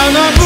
I'm not